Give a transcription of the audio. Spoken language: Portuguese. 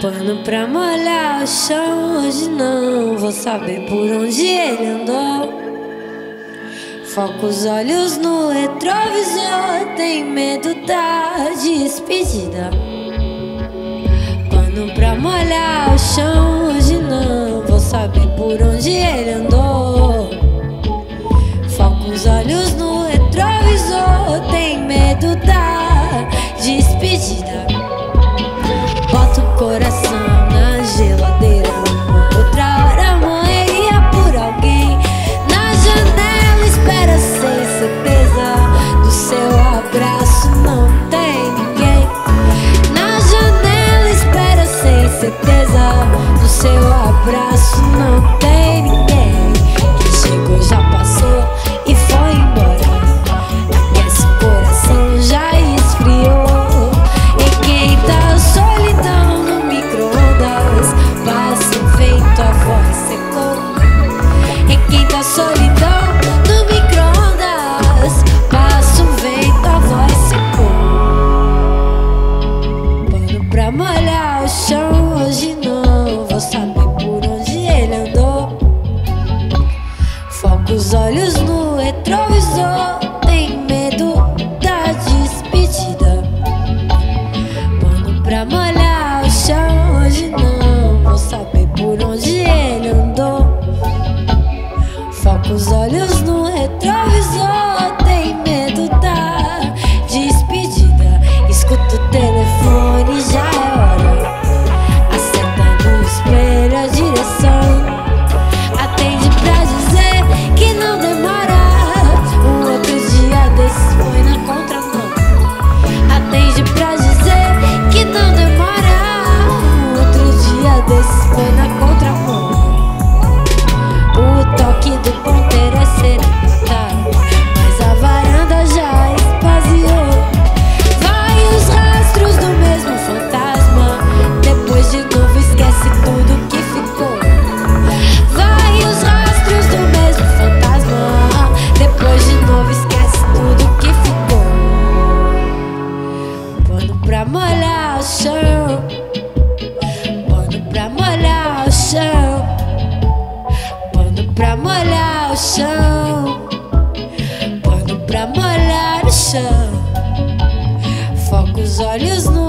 Pano pra molhar o chão, hoje não vou saber por onde ele andou. Foco os olhos no retrovisor, tem medo da despedida. Pano pra molhar o chão, hoje não vou saber por onde ele andou. Olhos no retrovisor têm medo da despedida. Escuta o telefone. molhar o chão. Pano pra molhar o chão. Pano pra molhar o chão. Pano pra molhar o chão. Foca os olhos no